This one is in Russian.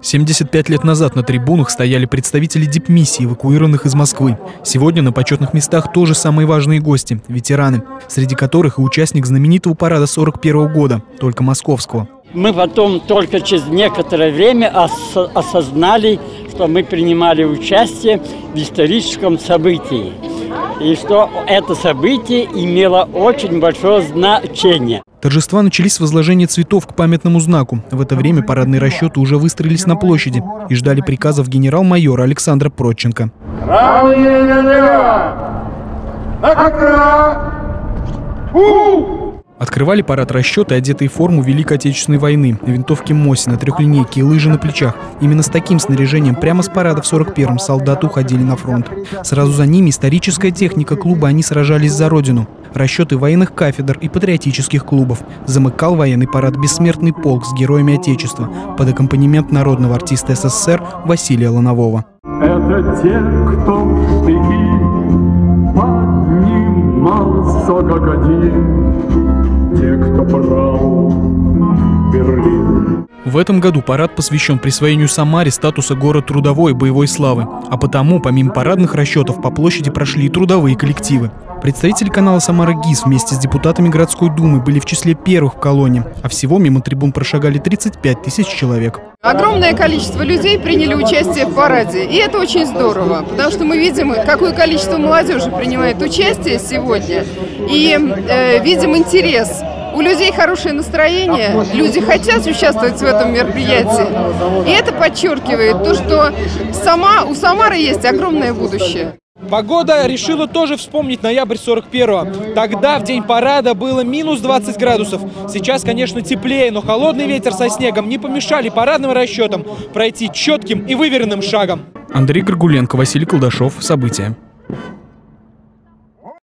75 лет назад на трибунах стояли представители дипмиссии, эвакуированных из Москвы. Сегодня на почетных местах тоже самые важные гости – ветераны, среди которых и участник знаменитого парада 41 года, только московского. Мы потом только через некоторое время ос- осознали, что мы принимали участие в историческом событии. И что это событие имело очень большое значение. Торжества начались с возложения цветов к памятному знаку. В это время парадные расчеты уже выстроились на площади и ждали приказов генерал-майора Александра Проченко. Правые ветера! На! У! Открывали парад расчеты, одетые в форму Великой Отечественной войны, винтовки Мосина, трехлинейки и лыжи на плечах. Именно с таким снаряжением прямо с парада в 41-м солдаты уходили на фронт. Сразу за ними историческая техника клуба «Они сражались за Родину». Расчеты военных кафедр и патриотических клубов. Замыкал военный парад «Бессмертный полк» с героями Отечества под аккомпанемент народного артиста СССР Василия Ланового. Это те, кто в штыки поднимался как один, те, кто брал Берлин. В этом году парад посвящен присвоению Самаре статуса город трудовой боевой славы. А потому, помимо парадных расчетов, по площади прошли и трудовые коллективы. Представители канала «Самара ГИС» вместе с депутатами городской думы были в числе первых в колонне, а всего мимо трибун прошагали 35 тысяч человек. Огромное количество людей приняли участие в параде, и это очень здорово, потому что мы видим, какое количество молодежи принимает участие сегодня, и э, видим интерес. У людей хорошее настроение, люди хотят участвовать в этом мероприятии, и это подчеркивает то, что сама, у Самары есть огромное будущее. Погода решила тоже вспомнить ноябрь 41-го. Тогда в день парада было минус 20 градусов. Сейчас, конечно, теплее, но холодный ветер со снегом не помешали парадным расчетам пройти четким и выверенным шагом. Андрей Горгуленко, Василий Колдашов. События.